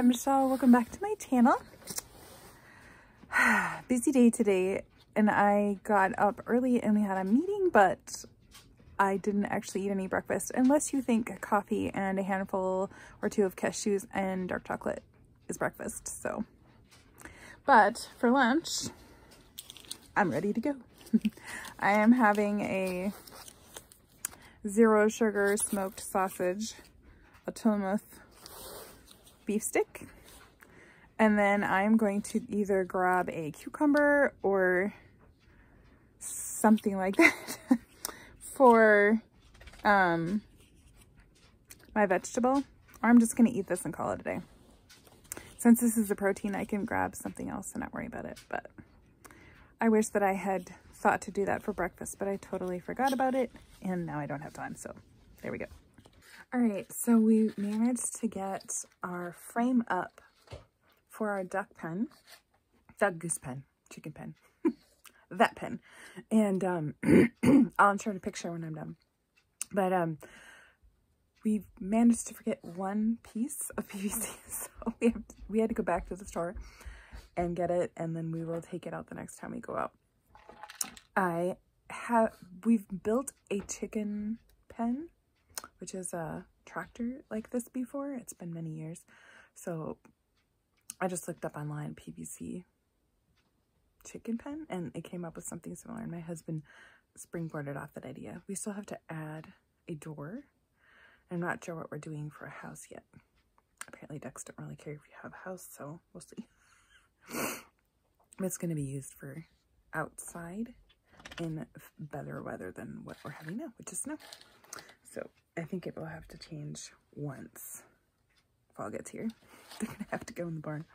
I'm Michelle. Welcome back to my channel. Busy day today and I got up early and we had a meeting, but I didn't actually eat any breakfast unless you think coffee and a handful or two of cashews and dark chocolate is breakfast. So, but for lunch, I'm ready to go. I am having a zero sugar smoked sausage, a Tillamook beef stick. And then I'm going to either grab a cucumber or something like that for um, my vegetable. Or I'm just going to eat this and call it a day. Since this is a protein, I can grab something else and not worry about it. But I wish that I had thought to do that for breakfast, but I totally forgot about it. And now I don't have time. So there we go. All right, so we managed to get our frame up for our duck pen, duck goose pen, chicken pen, that pen. And um, I'll insert a picture when I'm done. But um, we managed to forget one piece of PVC, so we, have to, we had to go back to the store and get it, and then we will take it out the next time we go out. I have, we've built a chicken pen which is a tractor like this before. It's been many years. So I just looked up online PVC chicken pen and it came up with something similar and my husband springboarded off that idea. We still have to add a door. I'm not sure what we're doing for a house yet. Apparently ducks don't really care if you have a house, so we'll see. it's going to be used for outside in better weather than what we're having now, which is snow. So I think it will have to change once fall gets here. They're going to have to go in the barn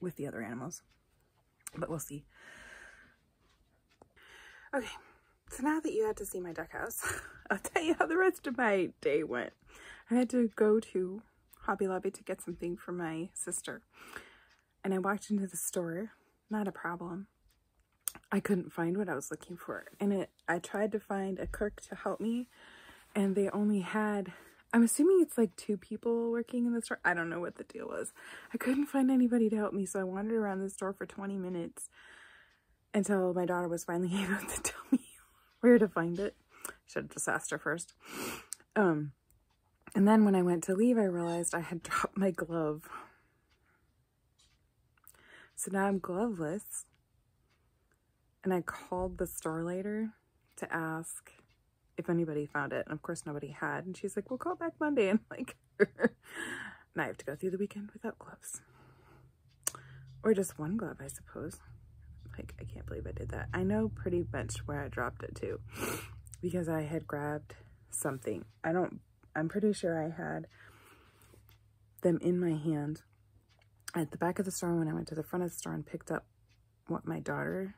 with the other animals. But we'll see. Okay, so now that you had to see my duck house, I'll tell you how the rest of my day went. I had to go to Hobby Lobby to get something for my sister. And I walked into the store, not a problem. I couldn't find what I was looking for. And it, I tried to find a clerk to help me and they only had I'm assuming it's like two people working in the store. I don't know what the deal was. I couldn't find anybody to help me, so I wandered around the store for 20 minutes until my daughter was finally able to tell me where to find it. Should have just asked her first. Um, and then when I went to leave, I realized I had dropped my glove. So now I'm gloveless. And I called the store later to ask if anybody found it. And of course nobody had. And she's like, we'll call back Monday. And like, and I have to go through the weekend without gloves. Or just one glove, I suppose. Like, I can't believe I did that. I know pretty much where I dropped it to because I had grabbed something. I don't, I'm pretty sure I had them in my hand at the back of the store when I went to the front of the store and picked up what my daughter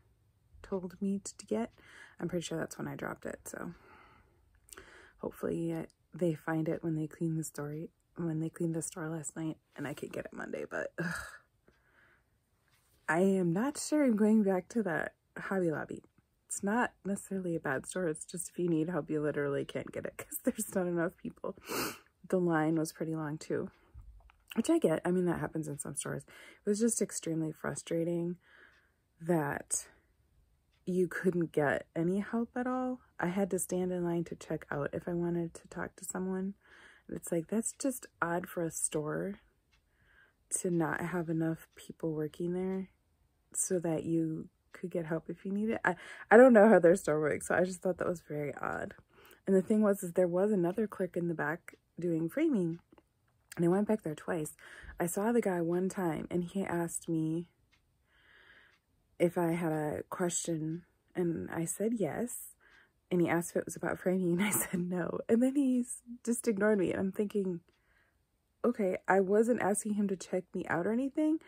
told me to get. I'm pretty sure that's when I dropped it, so hopefully they find it when they clean the store when they cleaned the store last night and I could get it Monday but ugh. I am not sure I'm going back to that Hobby Lobby. It's not necessarily a bad store it's just if you need help you literally can't get it because there's not enough people. The line was pretty long too which I get I mean that happens in some stores. It was just extremely frustrating that you couldn't get any help at all. I had to stand in line to check out if I wanted to talk to someone. It's like, that's just odd for a store to not have enough people working there so that you could get help if you need it. I, I don't know how their store works, so I just thought that was very odd. And the thing was, is there was another clerk in the back doing framing. And I went back there twice. I saw the guy one time and he asked me if I had a question and I said yes. And he asked if it was about framing and I said no. And then he's just ignored me. And I'm thinking, okay, I wasn't asking him to check me out or anything.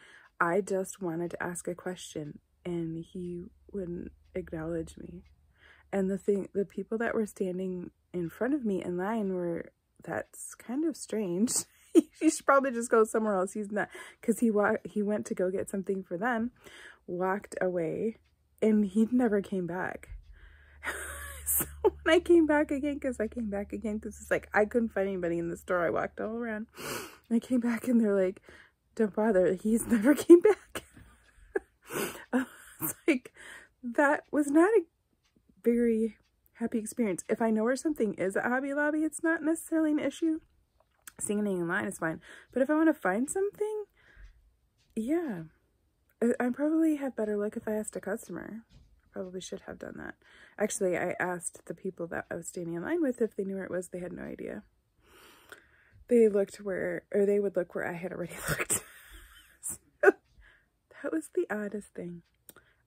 I just wanted to ask a question and he wouldn't acknowledge me. And the thing, the people that were standing in front of me in line were, that's kind of strange. he should probably just go somewhere else. He's not, because he, wa he went to go get something for them walked away and he never came back. so when I came back again, because I came back again, because it's like I couldn't find anybody in the store. I walked all around. I came back and they're like, don't bother. He's never came back. it's like, that was not a very happy experience. If I know where something is at Hobby Lobby, it's not necessarily an issue. Seeing it in line is fine. But if I want to find something, yeah, I probably have better luck if I asked a customer. Probably should have done that. Actually, I asked the people that I was standing in line with if they knew where it was. They had no idea. They looked where, or they would look where I had already looked. that was the oddest thing.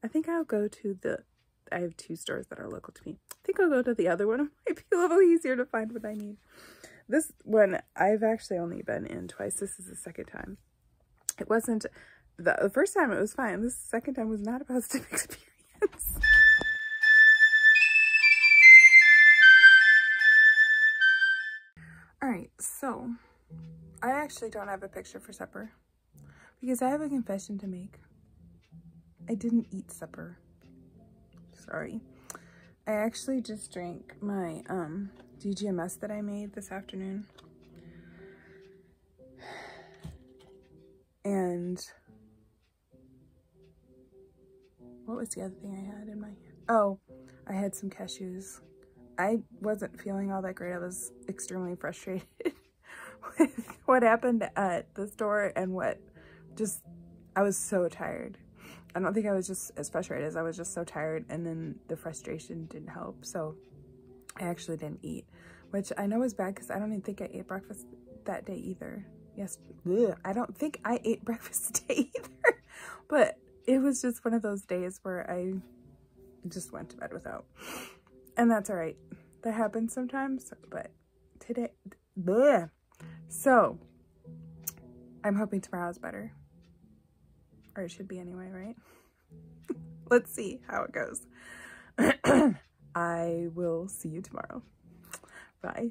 I think I'll go to the, I have two stores that are local to me. I think I'll go to the other one. It might be a little easier to find what I need. This one, I've actually only been in twice. This is the second time. It wasn't, the, the first time it was fine. This second time was not a positive experience. Alright, so I actually don't have a picture for supper because I have a confession to make. I didn't eat supper. Sorry. I actually just drank my um, GGMS that I made this afternoon. And what was the other thing I had in my Oh, I had some cashews. I wasn't feeling all that great. I was extremely frustrated with what happened at the store and what just, I was so tired. I don't think I was just as frustrated as I was just so tired and then the frustration didn't help. So I actually didn't eat, which I know is bad because I don't even think I ate breakfast that day either. Yes, ugh, I don't think I ate breakfast today either, but it was just one of those days where I just went to bed without. And that's all right. That happens sometimes, but today, bleh. So, I'm hoping tomorrow's better. Or it should be anyway, right? Let's see how it goes. I will see you tomorrow. Bye.